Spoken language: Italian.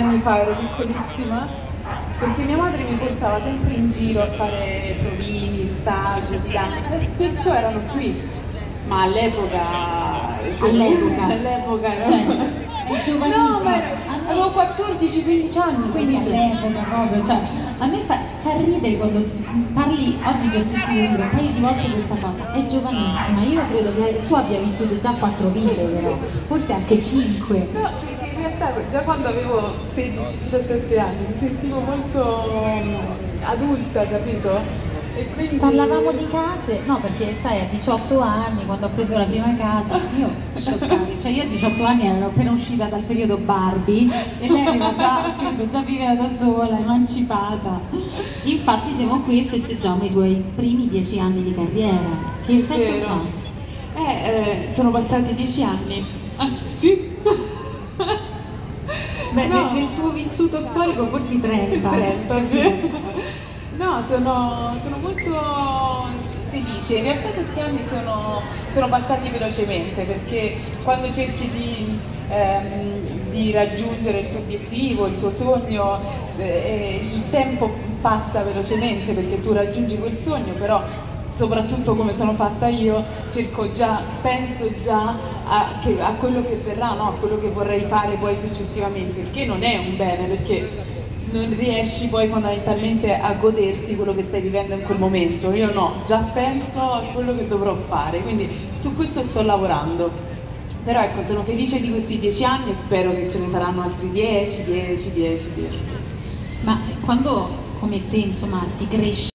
anni fa ero piccolissima, perché mia madre mi portava sempre in giro a fare provini, stage di danza e spesso erano qui, ma all'epoca... All'epoca? all'epoca ero... Cioè, è giovanissima. No, ma avevo 14-15 anni, Quindi all'epoca proprio, cioè, a me fa, fa ridere quando parli, oggi ti ho sentito dire un paio di volte questa cosa, è giovanissima, io credo che tu abbia vissuto già quattro vite però, forse anche cinque. No, perché in realtà già quando avevo 16-17 anni mi sentivo molto mm, adulta, capito? E quindi... Parlavamo di case, no perché sai a 18 anni quando ho preso la prima casa, io cioè io a 18 anni ero appena uscita dal periodo Barbie e lei aveva già, credo, già viveva da sola, emancipata. Infatti siamo qui e festeggiamo i tuoi primi dieci anni di carriera. Che effetto fa? Eh, eh, sono passati 10 anni. Ah, sì? Beh, No. nel, tuo vissuto storico forse 30. 30, capito? sì. No, sono, sono molto felice. In realtà questi anni sono, sono passati velocemente perché quando cerchi di, ehm, di raggiungere il tuo obiettivo, il tuo sogno, eh, il tempo passa velocemente perché tu raggiungi quel sogno, però soprattutto come sono fatta io, cerco già, penso già a, che- a quello che verrà, no? a quello che vorrei fare poi successivamente, il che non è un bene perché non riesci poi fondamentalmente a goderti quello che stai vivendo in quel momento. Io no, già penso a quello che dovrò fare, quindi su questo sto lavorando. Però ecco, sono felice di questi dieci anni e spero che ce ne saranno altri dieci, dieci, dieci, dieci. Ma quando come te insomma si cresce